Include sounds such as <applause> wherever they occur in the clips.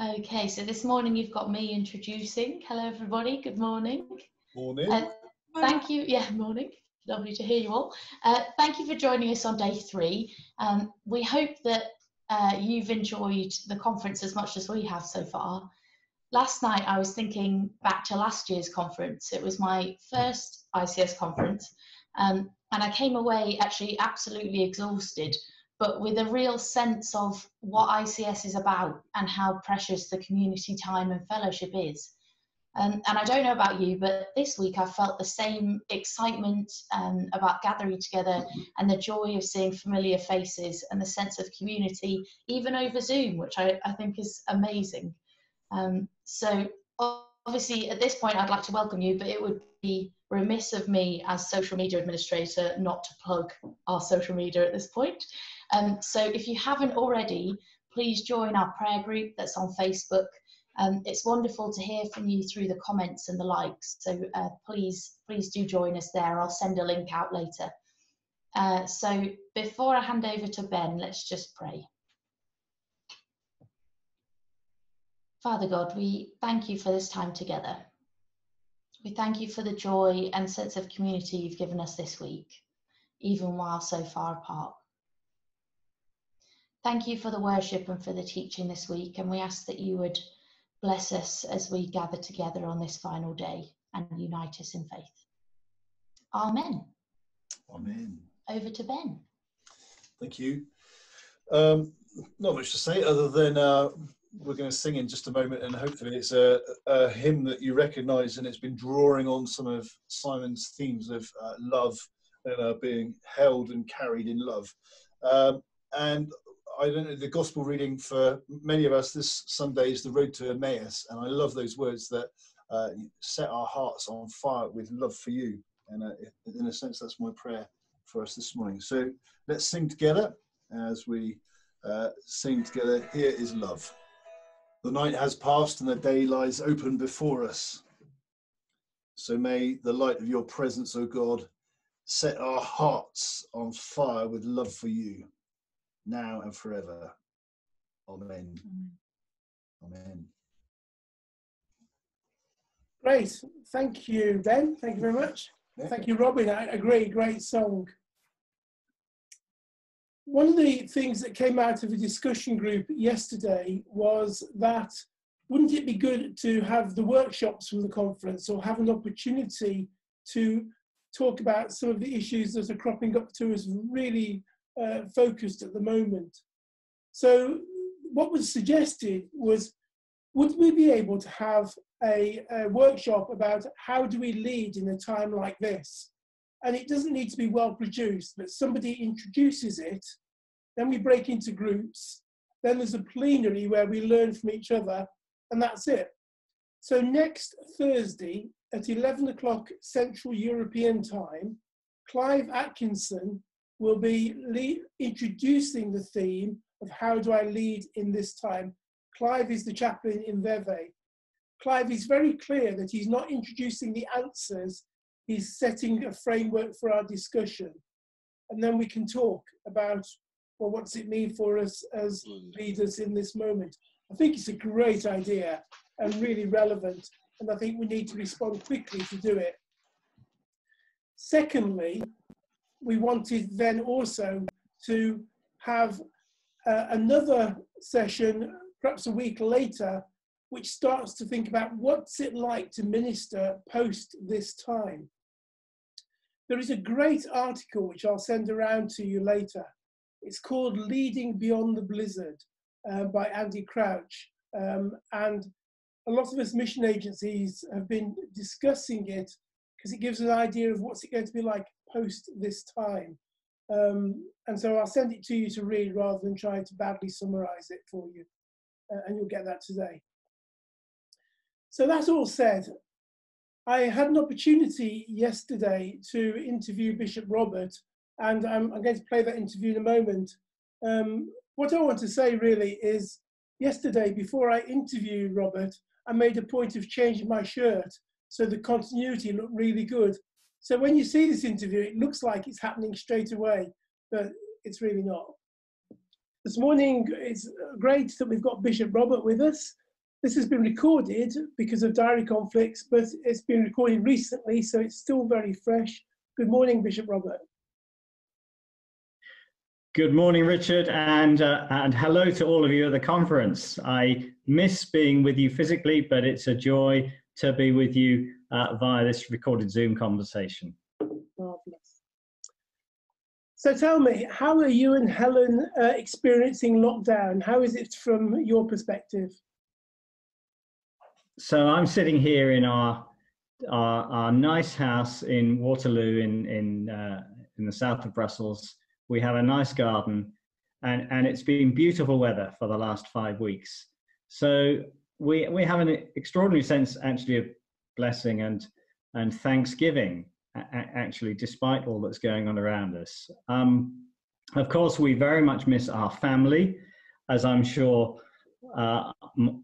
Okay, so this morning you've got me introducing. Hello, everybody. Good morning. Morning. Uh, thank you. Yeah, morning. Lovely to hear you all. Uh, thank you for joining us on day three. Um, we hope that uh, you've enjoyed the conference as much as we have so far. Last night I was thinking back to last year's conference. It was my first ICS conference, um, and I came away actually absolutely exhausted but with a real sense of what ICS is about and how precious the community time and fellowship is. Um, and I don't know about you, but this week I felt the same excitement um, about gathering together and the joy of seeing familiar faces and the sense of community, even over Zoom, which I, I think is amazing. Um, so, obviously, at this point, I'd like to welcome you, but it would be remiss of me as social media administrator not to plug our social media at this point. Um, so if you haven't already, please join our prayer group that's on Facebook. Um, it's wonderful to hear from you through the comments and the likes. So uh, please, please do join us there. I'll send a link out later. Uh, so before I hand over to Ben, let's just pray. Father God, we thank you for this time together. We thank you for the joy and sense of community you've given us this week, even while so far apart. Thank you for the worship and for the teaching this week, and we ask that you would bless us as we gather together on this final day and unite us in faith. Amen. Amen. Over to Ben. Thank you. Um, not much to say other than uh, we're going to sing in just a moment, and hopefully it's a, a hymn that you recognise, and it's been drawing on some of Simon's themes of uh, love and uh, being held and carried in love. Um, and I don't know the gospel reading for many of us this Sunday is the road to Emmaus, and I love those words that uh, set our hearts on fire with love for you. And uh, in a sense, that's my prayer for us this morning. So let's sing together as we uh, sing together. Here is love. The night has passed and the day lies open before us. So may the light of your presence, O God, set our hearts on fire with love for you now and forever. Amen. Amen. Great. Thank you, Ben. Thank you very much. Yeah. Thank you, Robin. I agree. Great song. One of the things that came out of a discussion group yesterday was that wouldn't it be good to have the workshops from the conference or have an opportunity to talk about some of the issues that are cropping up to us really uh, focused at the moment. So what was suggested was, would we be able to have a, a workshop about how do we lead in a time like this? And it doesn't need to be well produced, but somebody introduces it, then we break into groups, then there's a plenary where we learn from each other, and that's it. So next Thursday at 11 o'clock Central European time, Clive Atkinson will be introducing the theme of how do I lead in this time. Clive is the chaplain in Vevey. Clive is very clear that he's not introducing the answers, he's setting a framework for our discussion. And then we can talk about, well, what's it mean for us as leaders in this moment? I think it's a great idea and really relevant, and I think we need to respond quickly to do it. Secondly, we wanted then also to have uh, another session, perhaps a week later, which starts to think about what's it like to minister post this time. There is a great article which I'll send around to you later. It's called Leading Beyond the Blizzard uh, by Andy Crouch. Um, and a lot of us mission agencies have been discussing it because it gives an idea of what's it going to be like post this time. Um, and so I'll send it to you to read rather than trying to badly summarize it for you. Uh, and you'll get that today. So that's all said. I had an opportunity yesterday to interview Bishop Robert, and I'm, I'm going to play that interview in a moment. Um, what I want to say really is yesterday, before I interviewed Robert, I made a point of changing my shirt so the continuity looked really good. So when you see this interview, it looks like it's happening straight away, but it's really not. This morning, it's great that we've got Bishop Robert with us. This has been recorded because of diary conflicts, but it's been recorded recently, so it's still very fresh. Good morning, Bishop Robert. Good morning, Richard, and uh, and hello to all of you at the conference. I miss being with you physically, but it's a joy to be with you uh, via this recorded Zoom conversation. Marvelous. So tell me, how are you and Helen uh, experiencing lockdown? How is it from your perspective? So I'm sitting here in our our, our nice house in Waterloo in in uh, in the south of Brussels we have a nice garden, and, and it's been beautiful weather for the last five weeks. So we, we have an extraordinary sense actually of blessing and, and thanksgiving actually, despite all that's going on around us. Um, of course, we very much miss our family, as I'm sure uh,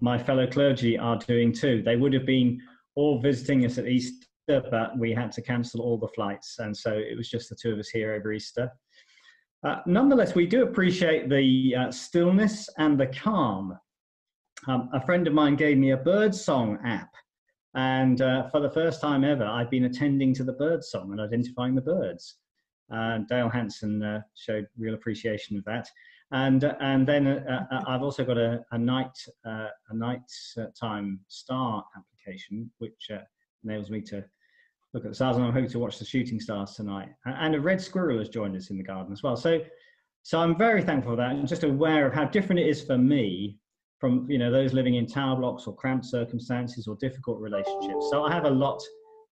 my fellow clergy are doing too. They would have been all visiting us at Easter, but we had to cancel all the flights, and so it was just the two of us here over Easter. Uh, nonetheless, we do appreciate the uh, stillness and the calm. Um, a friend of mine gave me a bird song app, and uh, for the first time ever, I've been attending to the bird song and identifying the birds. Dale Hanson uh, showed real appreciation of that, and uh, and then uh, I've also got a, a night a night time star application, which enables me to look at the stars, and I'm hoping to watch the shooting stars tonight. And a red squirrel has joined us in the garden as well. So, so I'm very thankful for that, and just aware of how different it is for me from you know those living in tower blocks or cramped circumstances or difficult relationships. So I have a lot,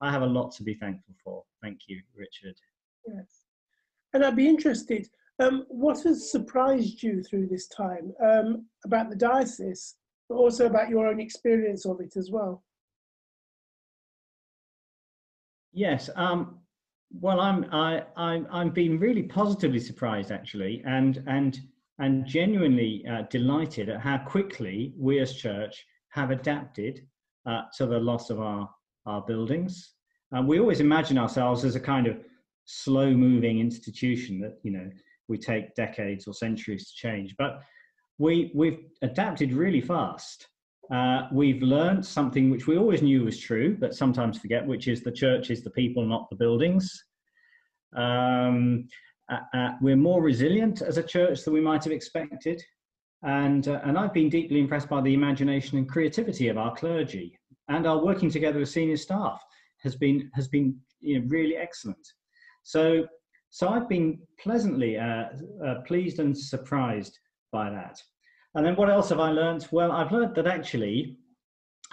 I have a lot to be thankful for. Thank you, Richard. Yes, and I'd be interested. Um, what has surprised you through this time um, about the diocese, but also about your own experience of it as well? Yes. Um, well, I'm I, I'm I'm being really positively surprised actually, and and and genuinely uh, delighted at how quickly we as church have adapted uh, to the loss of our our buildings. We always imagine ourselves as a kind of slow-moving institution that you know we take decades or centuries to change, but we we've adapted really fast. Uh, we've learned something which we always knew was true, but sometimes forget, which is the church is the people, not the buildings. Um, uh, uh, we're more resilient as a church than we might have expected. And, uh, and I've been deeply impressed by the imagination and creativity of our clergy. And our working together as senior staff has been, has been you know, really excellent. So, so I've been pleasantly uh, uh, pleased and surprised by that. And then what else have I learned? Well, I've learned that actually,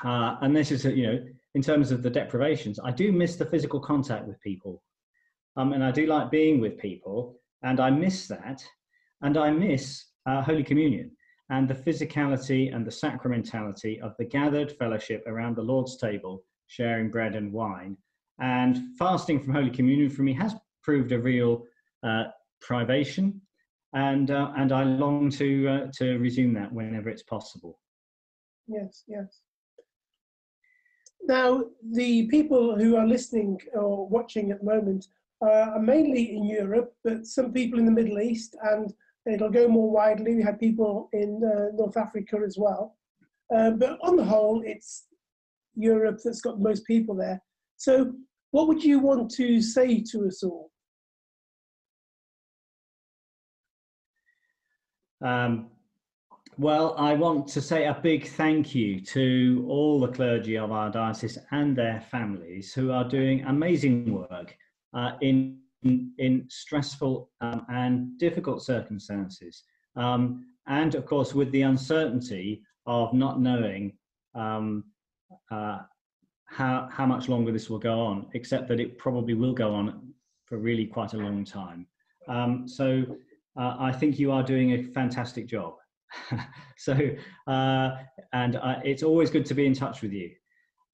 uh, and this is, you know, in terms of the deprivations, I do miss the physical contact with people. Um, and I do like being with people, and I miss that. And I miss uh, Holy Communion and the physicality and the sacramentality of the gathered fellowship around the Lord's table, sharing bread and wine. And fasting from Holy Communion for me has proved a real uh, privation and uh, and I long to uh, to resume that whenever it's possible. Yes, yes. Now, the people who are listening or watching at the moment are mainly in Europe, but some people in the Middle East, and it'll go more widely. We have people in uh, North Africa as well. Uh, but on the whole, it's Europe that's got the most people there. So, what would you want to say to us all? Um, well, I want to say a big thank you to all the clergy of our diocese and their families who are doing amazing work uh, in, in stressful um, and difficult circumstances. Um, and of course, with the uncertainty of not knowing um, uh, how, how much longer this will go on, except that it probably will go on for really quite a long time. Um, so uh, I think you are doing a fantastic job. <laughs> so, uh, and it's always good to be in touch with you.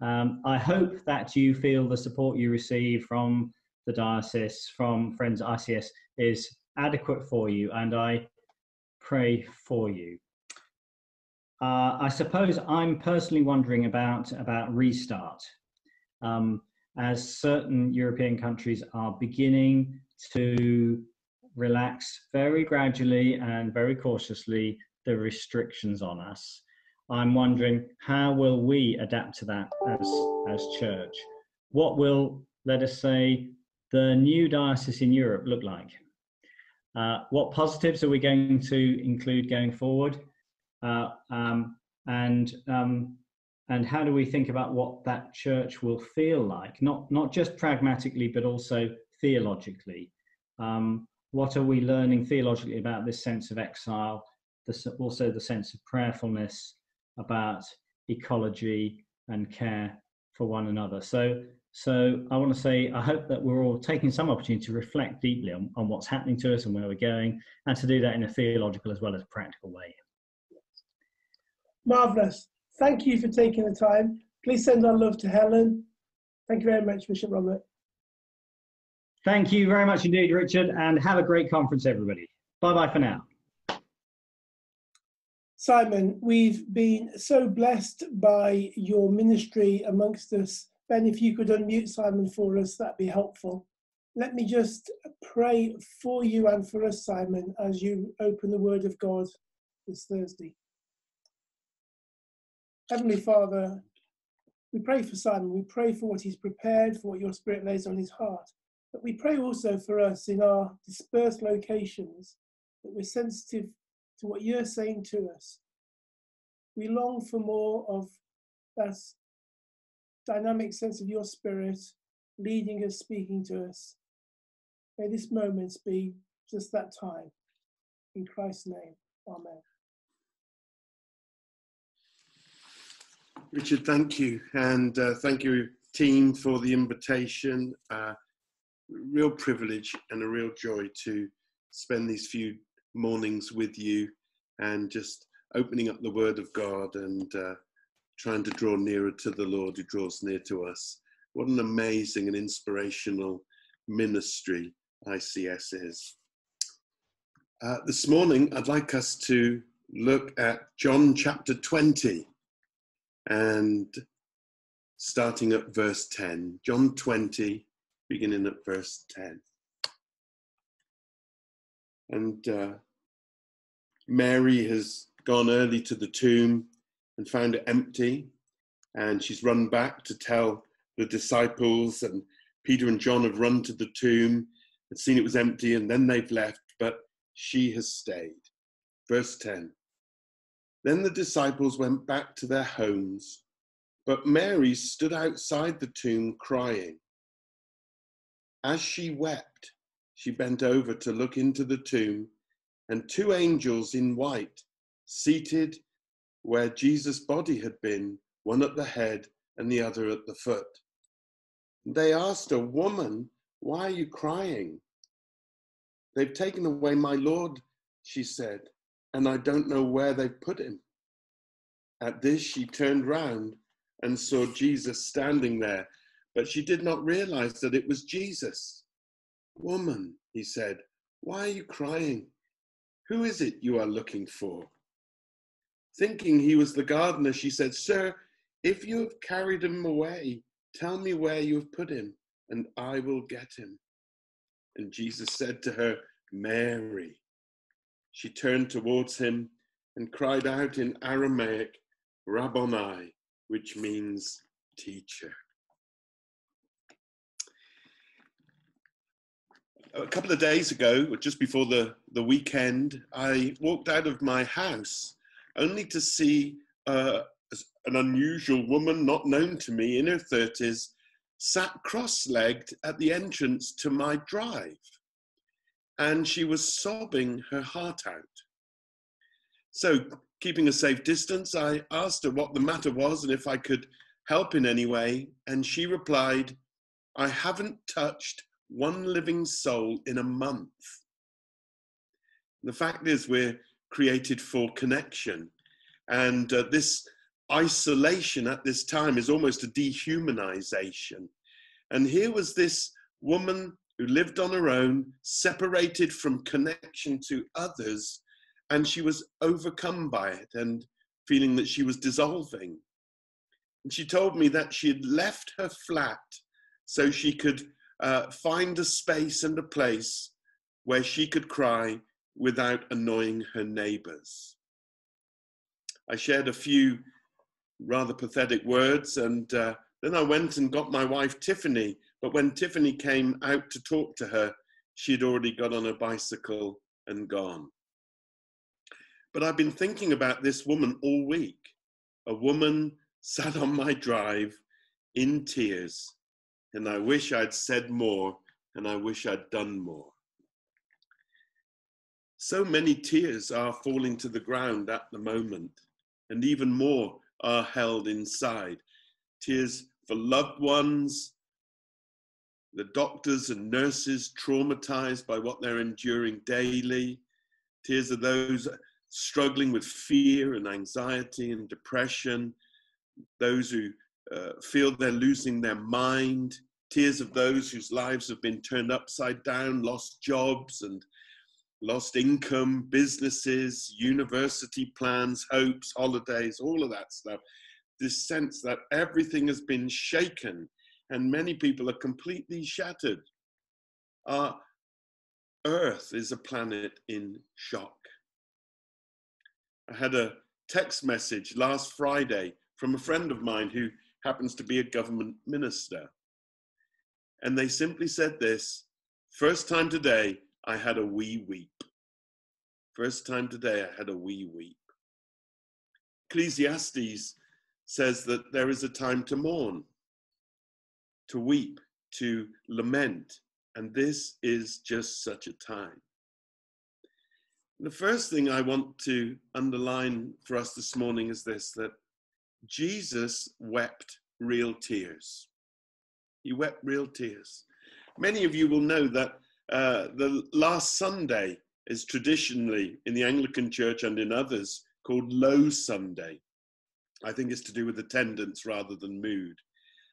Um, I hope that you feel the support you receive from the diocese, from friends ICS, is adequate for you, and I pray for you. Uh, I suppose I'm personally wondering about about restart, um, as certain European countries are beginning to relax very gradually and very cautiously the restrictions on us. I'm wondering how will we adapt to that as, as church? What will, let us say, the new diocese in Europe look like? Uh, what positives are we going to include going forward? Uh, um, and um, and how do we think about what that church will feel like? Not not just pragmatically, but also theologically. Um, what are we learning theologically about this sense of exile? Also the sense of prayerfulness, about ecology and care for one another. So so I want to say, I hope that we're all taking some opportunity to reflect deeply on, on what's happening to us and where we're going, and to do that in a theological as well as practical way. Marvellous. Thank you for taking the time. Please send our love to Helen. Thank you very much, Bishop Robert. Thank you very much indeed, Richard, and have a great conference, everybody. Bye bye for now. Simon, we've been so blessed by your ministry amongst us Ben, if you could unmute Simon for us, that'd be helpful. Let me just pray for you and for us, Simon, as you open the Word of God this Thursday. Heavenly Father, we pray for Simon. We pray for what he's prepared, for what your Spirit lays on his heart. But we pray also for us in our dispersed locations that we're sensitive to what you're saying to us. We long for more of that dynamic sense of your spirit leading us, speaking to us. May this moment be just that time. In Christ's name, Amen. Richard, thank you. And uh, thank you, team, for the invitation. Uh, real privilege and a real joy to spend these few mornings with you and just opening up the Word of God and uh, trying to draw nearer to the Lord who draws near to us. What an amazing and inspirational ministry ICS is. Uh, this morning, I'd like us to look at John chapter 20 and starting at verse 10. John 20, beginning at verse 10. And uh, Mary has gone early to the tomb and found it empty. And she's run back to tell the disciples, and Peter and John have run to the tomb and seen it was empty, and then they've left, but she has stayed. Verse 10 Then the disciples went back to their homes, but Mary stood outside the tomb crying. As she wept, she bent over to look into the tomb, and two angels in white, seated where Jesus' body had been, one at the head and the other at the foot. They asked her, Woman, why are you crying? They've taken away my Lord, she said, and I don't know where they've put him. At this, she turned round and saw Jesus standing there, but she did not realize that it was Jesus. Woman, he said, why are you crying? Who is it you are looking for? Thinking he was the gardener, she said, Sir, if you have carried him away, tell me where you have put him, and I will get him. And Jesus said to her, Mary. She turned towards him and cried out in Aramaic, Rabboni, which means teacher. A couple of days ago, just before the, the weekend, I walked out of my house only to see uh, an unusual woman not known to me in her 30s sat cross legged at the entrance to my drive. And she was sobbing her heart out. So, keeping a safe distance, I asked her what the matter was and if I could help in any way. And she replied, I haven't touched one living soul in a month. The fact is, we're created for connection. And uh, this isolation at this time is almost a dehumanization. And here was this woman who lived on her own, separated from connection to others, and she was overcome by it and feeling that she was dissolving. And she told me that she had left her flat so she could uh, find a space and a place where she could cry without annoying her neighbors. I shared a few rather pathetic words, and uh, then I went and got my wife Tiffany. But when Tiffany came out to talk to her, she had already got on her bicycle and gone. But I've been thinking about this woman all week. A woman <laughs> sat on my drive in tears, and I wish I'd said more and I wish I'd done more. So many tears are falling to the ground at the moment, and even more are held inside. Tears for loved ones, the doctors and nurses traumatized by what they're enduring daily, tears of those struggling with fear and anxiety and depression, those who uh, feel they're losing their mind, tears of those whose lives have been turned upside down, lost jobs and lost income, businesses, university plans, hopes, holidays, all of that stuff. This sense that everything has been shaken and many people are completely shattered. Our Earth is a planet in shock. I had a text message last Friday from a friend of mine who happens to be a government minister. And they simply said this first time today, I had a wee weep. First time today, I had a wee weep. Ecclesiastes says that there is a time to mourn, to weep, to lament, and this is just such a time. The first thing I want to underline for us this morning is this that Jesus wept real tears. He wept real tears. Many of you will know that uh, the last Sunday is traditionally in the Anglican Church and in others called Low Sunday. I think it's to do with attendance rather than mood.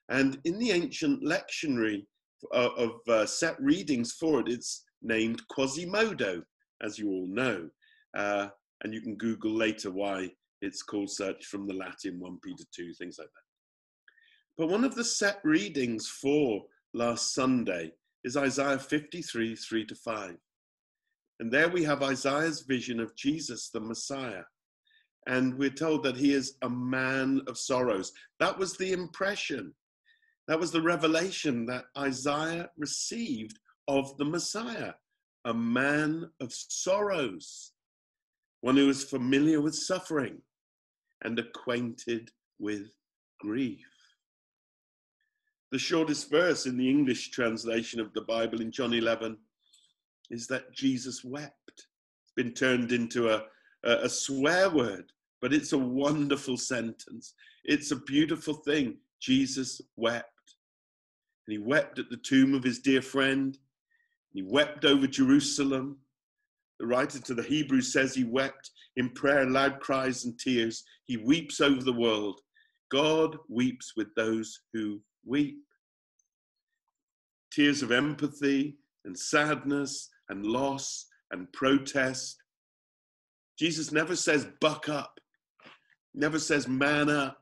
And in the ancient lectionary of, uh, of uh, set readings for it, it's named Quasimodo, as you all know. Uh, and you can Google later why it's called Search from the Latin 1 Peter 2, things like that. But one of the set readings for last Sunday is Isaiah 53, 3 to 5. And there we have Isaiah's vision of Jesus, the Messiah. And we're told that he is a man of sorrows. That was the impression, that was the revelation that Isaiah received of the Messiah, a man of sorrows, one who is familiar with suffering and acquainted with grief. The shortest verse in the English translation of the Bible in John 11 is that Jesus wept. It's been turned into a, a, a swear word, but it's a wonderful sentence. It's a beautiful thing. Jesus wept. And he wept at the tomb of his dear friend. He wept over Jerusalem. The writer to the Hebrews says he wept in prayer, loud cries, and tears. He weeps over the world. God weeps with those who weep. Tears of empathy and sadness and loss and protest. Jesus never says, buck up, never says, man up.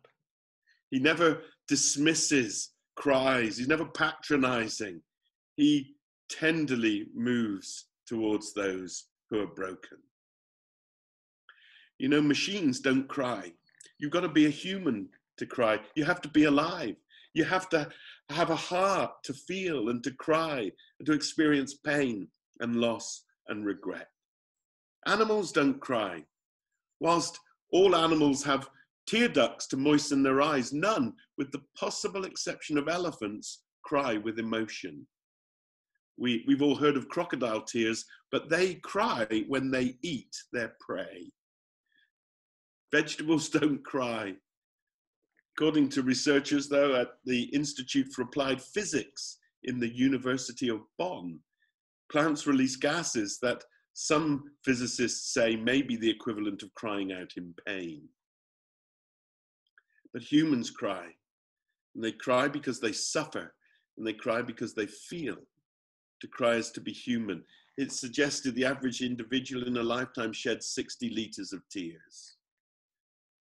He never dismisses cries, he's never patronizing. He tenderly moves towards those who are broken. You know, machines don't cry. You've got to be a human to cry. You have to be alive. You have to have a heart to feel and to cry and to experience pain and loss and regret. Animals don't cry. Whilst all animals have tear ducts to moisten their eyes, none, with the possible exception of elephants, cry with emotion. We, we've all heard of crocodile tears, but they cry when they eat their prey. Vegetables <laughs> don't cry. According to researchers, though, at the Institute for Applied Physics in the University of Bonn, plants release gases that some physicists say may be the equivalent of crying out in pain. But humans cry, and they cry because they suffer, and they cry because they feel. To cry is to be human. It's suggested the average individual in a lifetime sheds 60 litres of tears.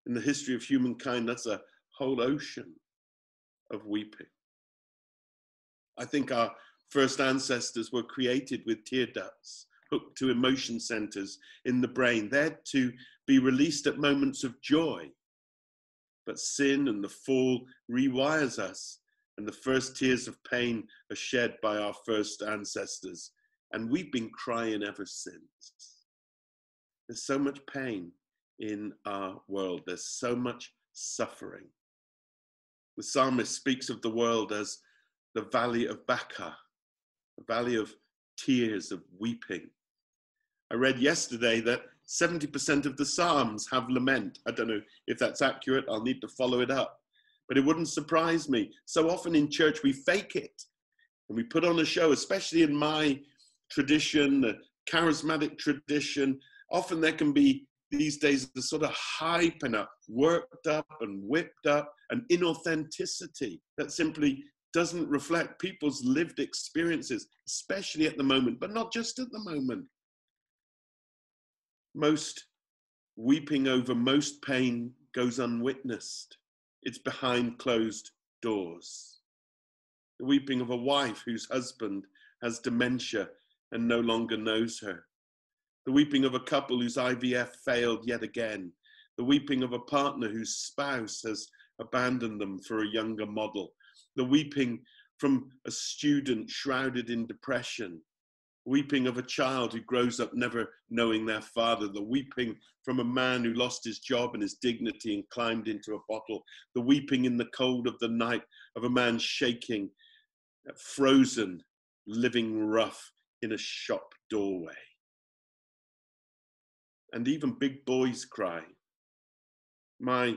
In the history of humankind, that's a whole ocean of weeping. I think our first ancestors were created with tear ducts hooked to emotion centers in the brain, there to be released at moments of joy. But sin and the fall rewires us, and the first tears of pain are shed by our first ancestors. And we've been crying ever since. There's so much pain in our world, there's so much suffering. The psalmist speaks of the world as the valley of Baca, a valley of tears, of weeping. I read yesterday that 70% of the Psalms have lament. I don't know if that's accurate, I'll need to follow it up. But it wouldn't surprise me. So often in church, we fake it and we put on a show, especially in my tradition, the charismatic tradition. Often there can be these days the sort of hype and worked up and whipped up and inauthenticity that simply doesn't reflect people's lived experiences, especially at the moment, but not just at the moment. Most weeping over most pain goes unwitnessed, it's behind closed doors. The weeping of a wife whose husband has dementia and no longer knows her. The weeping of a couple whose IVF failed yet again. The weeping of a partner whose spouse has abandoned them for a younger model the weeping from a student shrouded in depression, weeping of a child who grows up never knowing their father, the weeping from a man who lost his job and his dignity and climbed into a bottle, the weeping in the cold of the night of a man shaking, frozen, living rough in a shop doorway. And even big boys cry. My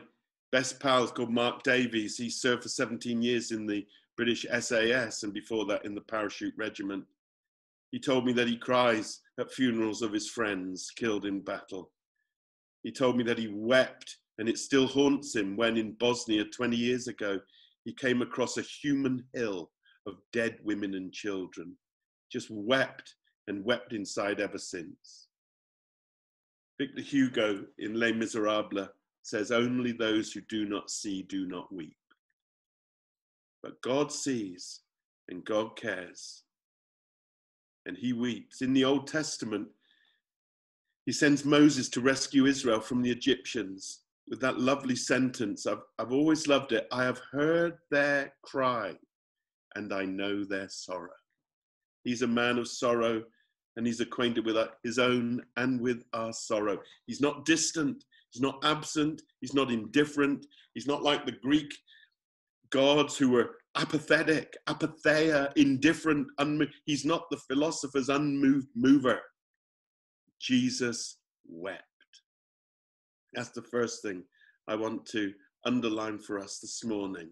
best pal is called Mark Davies. He served for 17 years in the British SAS and before that in the Parachute Regiment. He told me that he cries at funerals of his friends killed in battle. He told me that he wept and it still haunts him when in Bosnia 20 years ago he came across a human hill of dead women and children. Just wept and wept inside ever since. Victor Hugo in Les Miserables says, Only those who do not see do not weep. But God sees and God cares. And he weeps. In the Old Testament, he sends Moses to rescue Israel from the Egyptians with that lovely sentence. I've, I've always loved it. I have heard their cry and I know their sorrow. He's a man of sorrow and he's acquainted with his own and with our sorrow. He's not distant, He's not absent. He's not indifferent. He's not like the Greek gods who were apathetic, apatheia, indifferent. Unmo- He's not the philosopher's unmoved mover. Jesus wept. That's the first thing I want to underline for us this morning.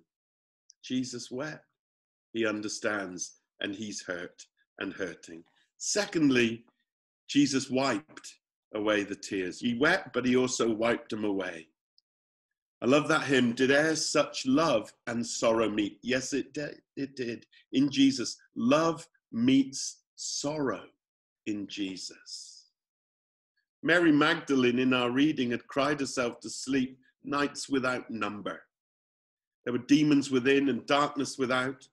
Jesus wept. He understands and he's hurt and hurting. Secondly, Jesus wiped away the tears. He wept, but he also wiped them away. I love that hymn. Did e'er such love and sorrow meet? Yes, it did. It did. In Jesus, love meets sorrow in Jesus. Mary Magdalene, in our reading, had cried herself to sleep nights without number. There were demons within and darkness without,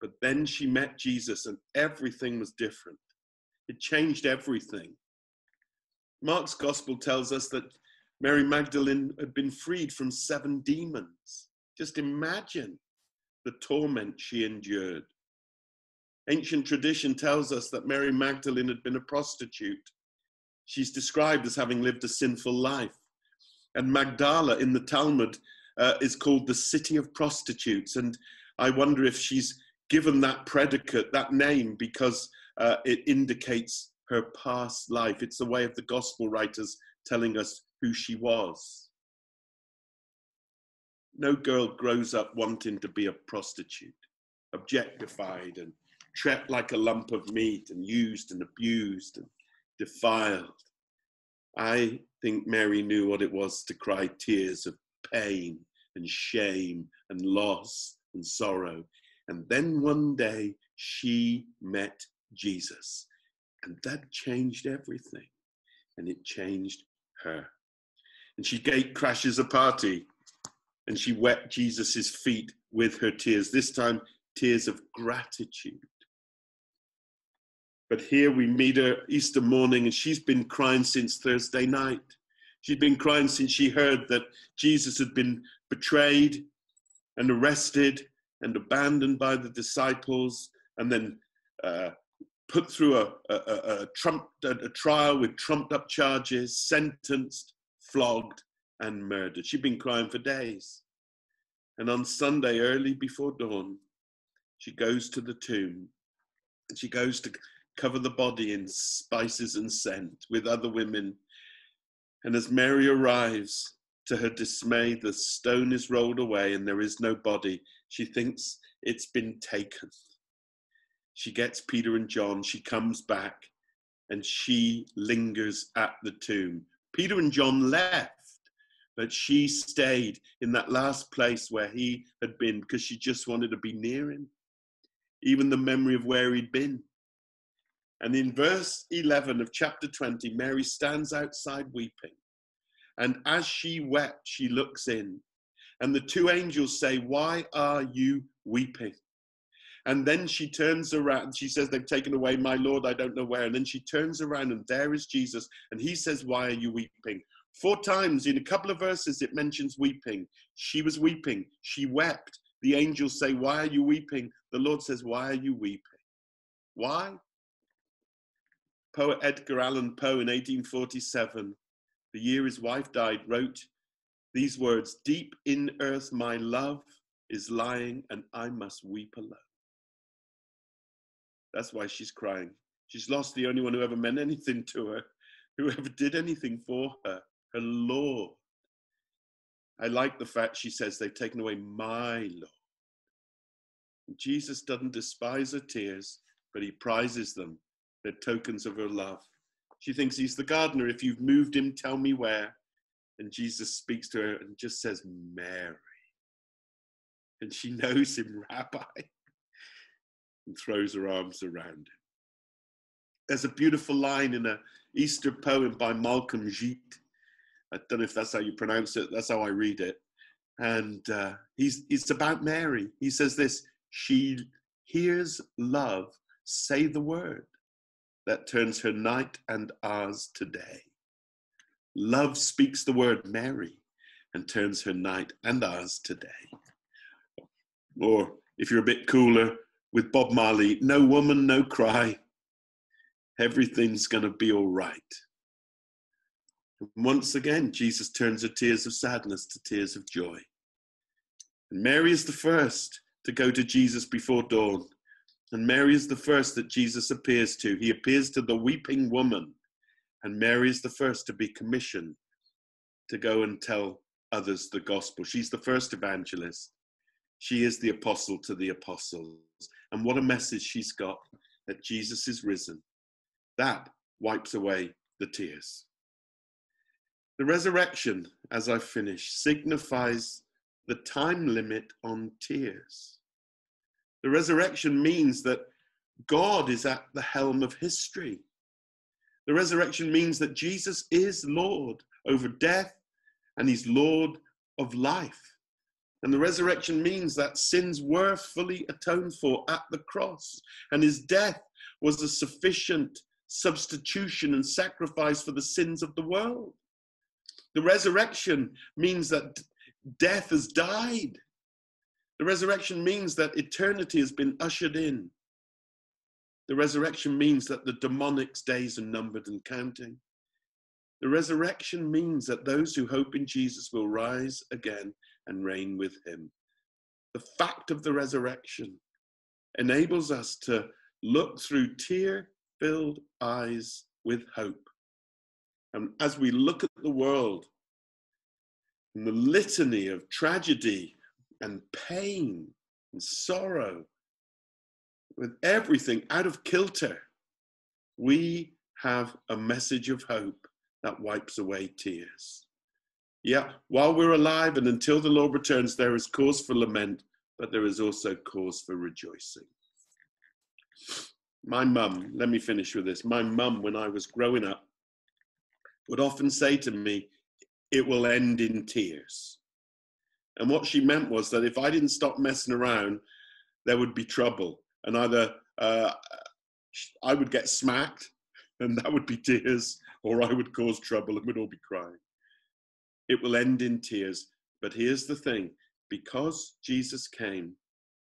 but then she met Jesus and everything was different. It changed everything. Mark's gospel tells us that Mary Magdalene had been freed from seven demons. Just imagine the torment she endured. Ancient tradition tells us that Mary Magdalene had been a prostitute. She's described as having lived a sinful life. And Magdala in the Talmud uh, is called the city of prostitutes. And I wonder if she's given that predicate, that name, because uh, it indicates her past life. It's the way of the gospel writers telling us who she was. No girl grows up wanting to be a prostitute, objectified and trapped like a lump of meat and used and abused and defiled. I think Mary knew what it was to cry tears of pain and shame and loss and sorrow. And then one day she met Jesus. And that changed everything. And it changed her. And she gate crashes a party and she wet Jesus' feet with her tears, this time tears of gratitude. But here we meet her Easter morning and she's been crying since Thursday night. She'd been crying since she heard that Jesus had been betrayed and arrested and abandoned by the disciples and then uh, put through a, a, a, a, trump, a trial with trumped up charges, sentenced, flogged, and murdered. She'd been crying for days. And on Sunday, early before dawn, she goes to the tomb and she goes to cover the body in spices and scent with other women. And as Mary arrives, to her dismay, the stone is rolled away and there is no body. She thinks it's been taken. She gets Peter and John, she comes back, and she lingers at the tomb. Peter and John left, but she stayed in that last place where he had been because she just wanted to be near him, even the memory of where he'd been. And in verse 11 of chapter 20, Mary stands outside weeping. And as she wept, she looks in. And the two angels say, Why are you weeping? And then she turns around. She says, They've taken away my Lord, I don't know where. And then she turns around, and there is Jesus. And he says, Why are you weeping? Four times in a couple of verses, it mentions weeping. She was weeping. She wept. The angels say, Why are you weeping? The Lord says, Why are you weeping? Why? Poet Edgar Allan Poe in 1847, the year his wife died, wrote these words Deep in earth, my love is lying, and I must weep alone. That's why she's crying. She's lost the only one who ever meant anything to her, who ever did anything for her, her Lord. I like the fact she says they've taken away my Lord. Jesus doesn't despise her tears, but he prizes them they're tokens of her love. She thinks he's the gardener. If you've moved him, tell me where. And Jesus speaks to her and just says, Mary. And she <laughs> knows him, Rabbi, and throws her arms around him. There's a beautiful line in a Easter poem by Malcolm Guite. I don't know if that's how you pronounce it. That's how I read it. And uh, he's, it's about Mary. He says this She hears love say the word that turns her night and ours today. Love speaks the word Mary and turns her night and ours today. Or if you're a bit cooler, with Bob Marley, no woman, no cry. Everything's going to be all right. And once again, Jesus turns her tears of sadness to tears of joy. And Mary is the first to go to Jesus before dawn and Mary is the first that Jesus appears to. He appears to the weeping woman, and Mary is the first to be commissioned to go and tell others the gospel. She's the first evangelist. She is the apostle to the apostles. And what a message she's got that Jesus is risen. That wipes away the tears. The resurrection, as I finish, signifies the time limit on tears. The resurrection means that God is at the helm of history. The resurrection means that Jesus is Lord over death and he's Lord of life. And the resurrection means that sins were fully atoned for at the cross, and his death was a sufficient substitution and sacrifice for the sins of the world. The resurrection means that death has died the resurrection means that eternity has been ushered in. The resurrection means that the demonic's days are numbered and counting. The resurrection means that those who hope in Jesus will rise again and reign with him. The fact of the resurrection enables us to look through tear filled eyes with hope. And as we look at the world and the litany of tragedy and pain and sorrow, with everything out of kilter, we have a message of hope that wipes away tears. Yeah, while we're alive and until the Lord returns, there is cause for lament, but there is also cause for rejoicing. My mum, let me finish with this. My mum, when I was growing up, would often say to me, It will end in tears. And what she meant was that if I didn't stop messing around, there would be trouble. And either uh, I would get smacked, <laughs> and that would be tears, or I would cause trouble and we'd all be crying. It will end in tears. But here's the thing because Jesus came,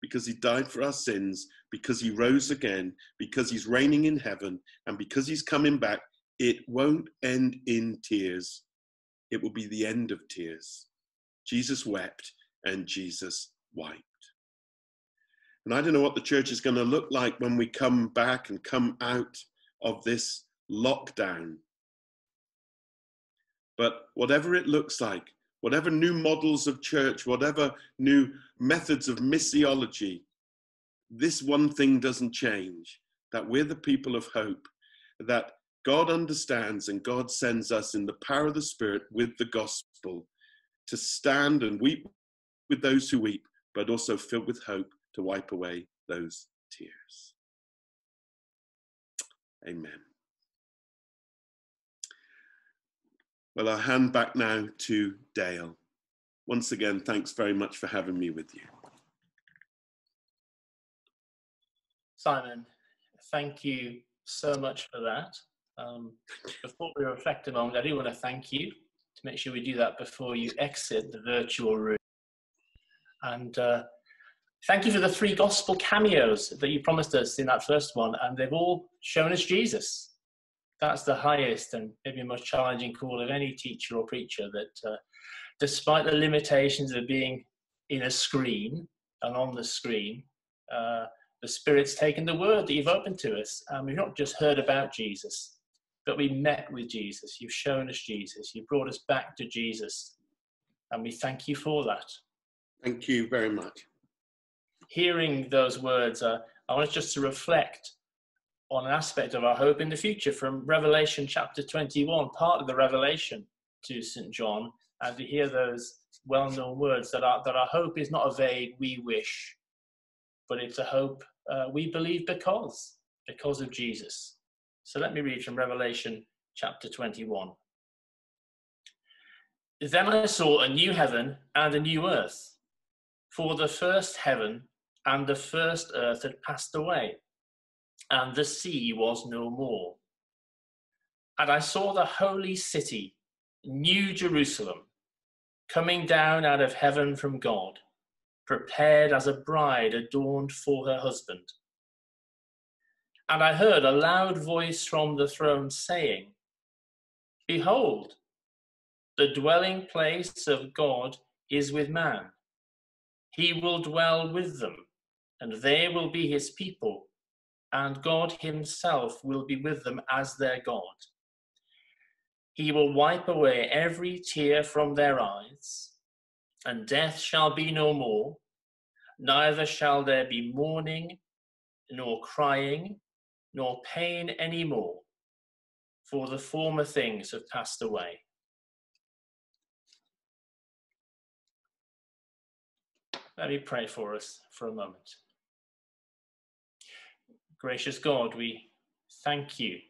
because he died for our sins, because he rose again, because he's reigning in heaven, and because he's coming back, it won't end in tears. It will be the end of tears. Jesus wept and Jesus wiped. And I don't know what the church is going to look like when we come back and come out of this lockdown. But whatever it looks like, whatever new models of church, whatever new methods of missiology, this one thing doesn't change that we're the people of hope, that God understands and God sends us in the power of the Spirit with the gospel to stand and weep with those who weep, but also filled with hope to wipe away those tears. Amen. Well, I'll hand back now to Dale. Once again, thanks very much for having me with you. Simon, thank you so much for that. Um, before we reflect a moment, I do want to thank you to make sure we do that before you exit the virtual room. And uh, thank you for the three gospel cameos that you promised us in that first one, and they've all shown us Jesus. That's the highest and maybe most challenging call of any teacher or preacher that, uh, despite the limitations of being in a screen and on the screen, uh, the Spirit's taken the word that you've opened to us, and we've not just heard about Jesus, but we met with Jesus. You've shown us Jesus. You brought us back to Jesus, and we thank you for that. Thank you very much. Hearing those words, uh, I want us just to reflect on an aspect of our hope in the future from Revelation chapter 21, part of the revelation to St. John, and to hear those well known words that our, that our hope is not a vague we wish, but it's a hope uh, we believe because, because of Jesus. So let me read from Revelation chapter 21. Then I saw a new heaven and a new earth, for the first heaven and the first earth had passed away, and the sea was no more. And I saw the holy city, New Jerusalem, coming down out of heaven from God prepared as a bride adorned for her husband. And I heard a loud voice from the throne saying, Behold, the dwelling place of God is with man. He will dwell with them, and they will be his people, and God himself will be with them as their God. He will wipe away every tear from their eyes and death shall be no more, neither shall there be mourning, nor crying, nor pain any more, for the former things have passed away. Let me pray for us for a moment. Gracious God, we thank you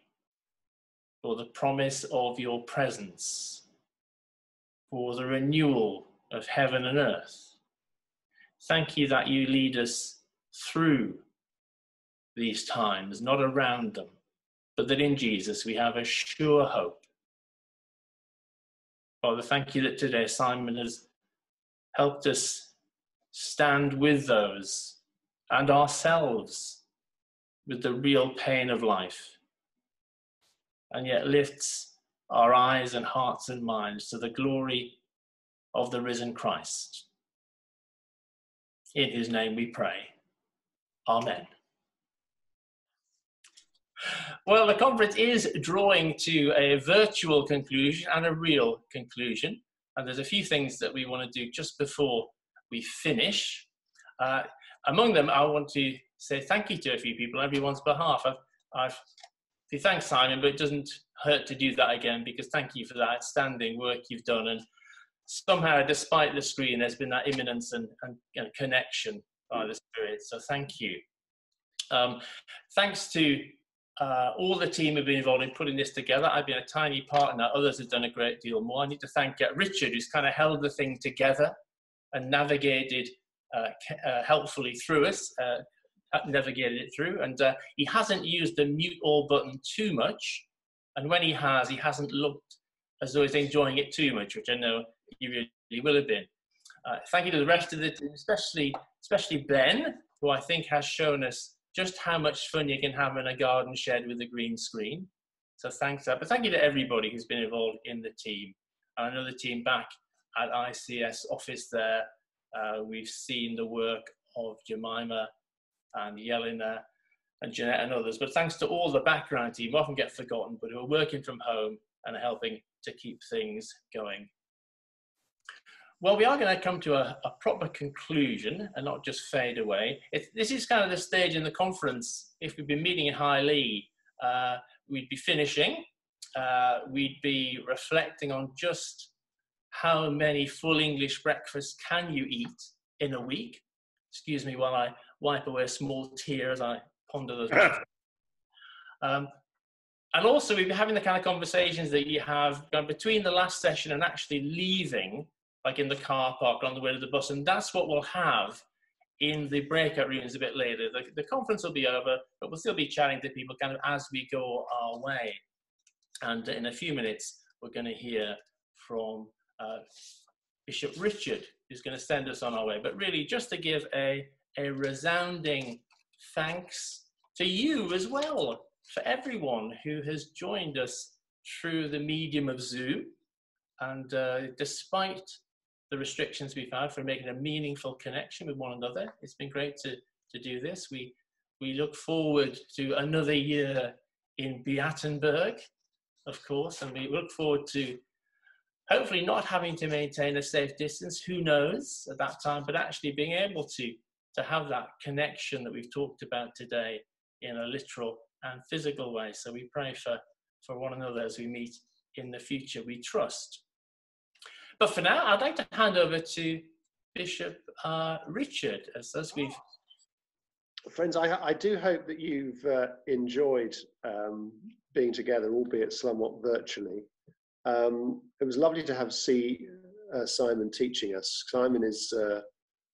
for the promise of your presence, for the renewal of heaven and earth. Thank you that you lead us through these times, not around them, but that in Jesus we have a sure hope. Father, thank you that today Simon has helped us stand with those and ourselves with the real pain of life, and yet lifts our eyes and hearts and minds to the glory of the risen Christ. In his name we pray. Amen. Well, the conference is drawing to a virtual conclusion and a real conclusion. And there's a few things that we want to do just before we finish. Uh, among them, I want to say thank you to a few people on everyone's behalf. I've, I've thanks, Simon, but it doesn't hurt to do that again because thank you for that outstanding work you've done. And somehow, despite the screen, there's been that imminence and, and know, connection by the Spirit. So thank you. Um, thanks to uh, all the team who've been involved in putting this together. I've been a tiny partner. Others have done a great deal more. I need to thank uh, Richard, who's kind of held the thing together and navigated uh, uh helpfully through us, uh, navigated it through. And uh, he hasn't used the mute all button too much. And when he has, he hasn't looked as though he's enjoying it too much, which I know he really will have been. Uh, thank you to the rest of the team, especially, especially Ben, who I think has shown us just how much fun you can have in a garden shed with a green screen. So thanks, but thank you to everybody who's been involved in the team. And I know the team back at ICS office there, uh, we've seen the work of Jemima and Yelena and Jeanette and others. But thanks to all the background team, often get forgotten, but who are working from home and helping to keep things going. Well, we are going to come to a, a proper conclusion and not just fade away. this is kind of the stage in the conference. If we'd been meeting in High Leigh, uh, we'd be finishing. Uh, we'd be reflecting on just how many full English breakfasts can you eat in a week. Excuse me while I wipe away a small tear as I ponder those. <coughs> um, and also, we've been having the kind of conversations that you have between the last session and actually leaving, like in the car park on the way to the bus. And that's what we'll have in the breakout rooms a bit later. The, the conference will be over, but we'll still be chatting to people kind of as we go our way. And in a few minutes, we're going to hear from uh, Bishop Richard, who's going to send us on our way. But really, just to give a, a resounding thanks to you as well for everyone who has joined us through the medium of Zoom. And uh, despite the restrictions we've had for making a meaningful connection with one another, it's been great to, to do this. We, we look forward to another year in Beatenberg, of course, and we look forward to hopefully not having to maintain a safe distance, who knows at that time, but actually being able to, to have that connection that we've talked about today in a literal and physical way. So we pray for, for one another as we meet in the future, we trust. But for now, I'd like to hand over to Bishop uh, Richard as, as we've. Friends, I, I do hope that you've uh, enjoyed um, being together, albeit somewhat virtually. Um, it was lovely to have see uh, Simon teaching us. Simon is uh,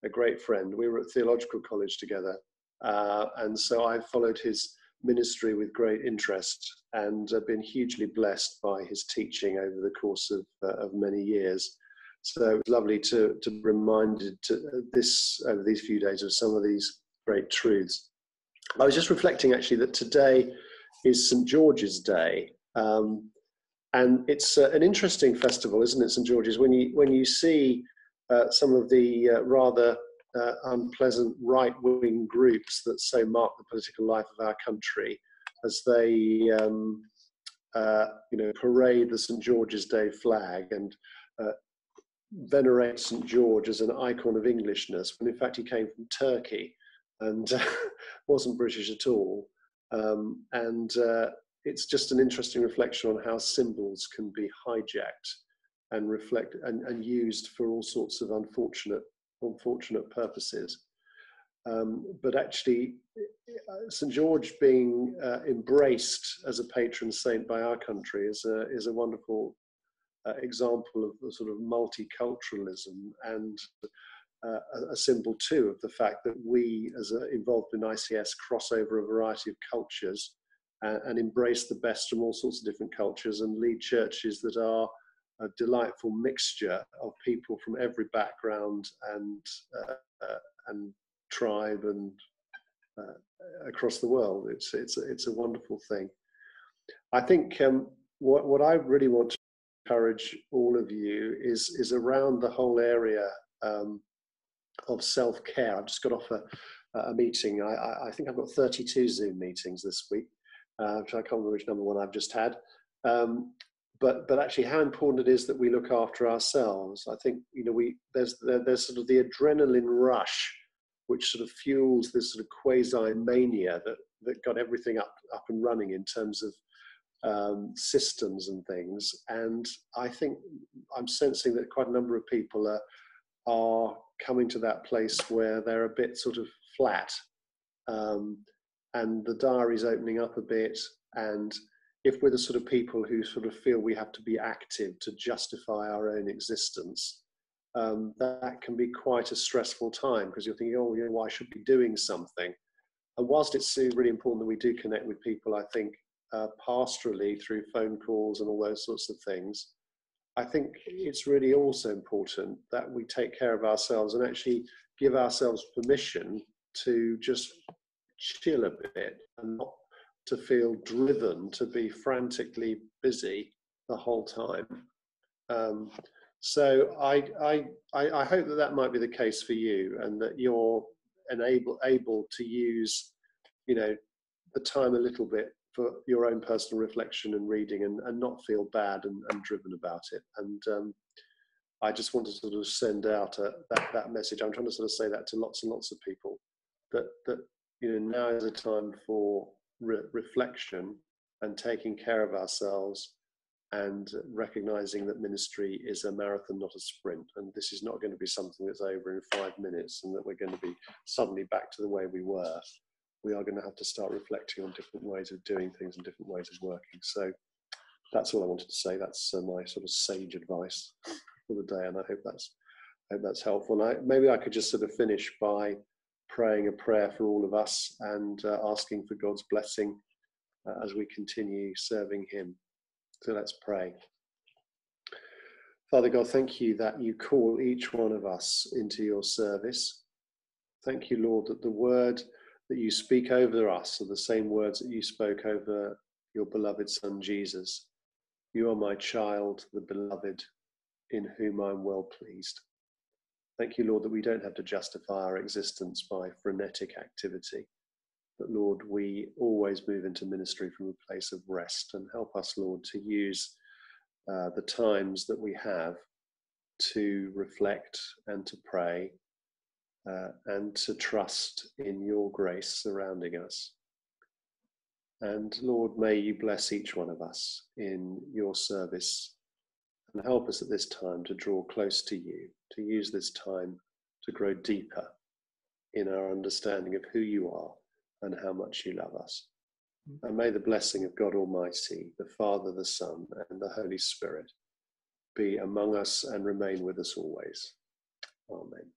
a great friend. We were at theological college together, uh, and so I followed his ministry with great interest and been hugely blessed by his teaching over the course of, uh, of many years. So it was lovely to, to be reminded to uh, this over these few days of some of these great truths. I was just reflecting actually that today is St George's Day, um, and it's uh, an interesting festival, isn't it, St George's? When you when you see uh, some of the uh, rather uh, unpleasant right-wing groups that so mark the political life of our country as they um, uh, you know parade the St George's Day flag and uh, venerate St George as an icon of Englishness when in fact he came from Turkey and <laughs> wasn't British at all um, and uh, it's just an interesting reflection on how symbols can be hijacked and reflect and, and used for all sorts of unfortunate unfortunate purposes. Um, but actually, uh, St George being uh, embraced as a patron saint by our country is a, is a wonderful uh, example of the sort of multiculturalism and uh, a symbol too of the fact that we, as involved in ICS, cross over a variety of cultures and, and embrace the best from all sorts of different cultures and lead churches that are a delightful mixture of people from every background and uh, uh, and tribe and uh, across the world. It's it's it's a wonderful thing. I think um, what what I really want to encourage all of you is is around the whole area um, of self care. I've just got off a, a meeting. I, I, think I've got 32 Zoom meetings this week. Uh, I can't remember which number one I've just had. Um, but but actually how important it is that we look after ourselves. I think you know we there's there's sort of the adrenaline rush, which sort of fuels this sort of quasi mania that that got everything up up and running in terms of um, systems and things. And I think I'm sensing that quite a number of people are are coming to that place where they're a bit sort of flat, um, and the diary's opening up a bit and if we're the sort of people who sort of feel we have to be active to justify our own existence, um, that can be quite a stressful time because you're thinking, oh, you know, why should be doing something? And whilst it's really important that we do connect with people, I think uh, pastorally through phone calls and all those sorts of things, I think it's really also important that we take care of ourselves and actually give ourselves permission to just chill a bit and not to feel driven to be frantically busy the whole time. Um, so I, I, I, hope that that might be the case for you and that you're enable, able to use, you know, the time a little bit for your own personal reflection and reading and, and not feel bad and, and driven about it. And um, I just want to sort of send out a, that, that message. I'm trying to sort of say that to lots and lots of people that, that you know, now is a time for re- reflection and taking care of ourselves and recognizing that ministry is a marathon, not a sprint. And this is not going to be something that's over in five minutes and that we're going to be suddenly back to the way we were. We are going to have to start reflecting on different ways of doing things and different ways of working. So that's all I wanted to say. That's uh, my sort of sage advice for the day, and I hope that's I hope that's helpful. And I, maybe I could just sort of finish by praying a prayer for all of us and uh, asking for God's blessing uh, as we continue serving Him. So let's pray. Father God, thank you that you call each one of us into your service. Thank you, Lord, that the word that you speak over us are the same words that you spoke over your beloved Son Jesus. You are my child, the beloved, in whom I'm well pleased. Thank you, Lord, that we don't have to justify our existence by frenetic activity, but Lord, we always move into ministry from a place of rest and help us, Lord, to use uh, the times that we have to reflect and to pray uh, and to trust in your grace surrounding us. And Lord, may you bless each one of us in your service and help us at this time to draw close to you, to use this time to grow deeper in our understanding of who you are and how much you love us. Mm-hmm. And may the blessing of God Almighty, the Father, the Son, and the Holy Spirit be among us and remain with us always. Amen.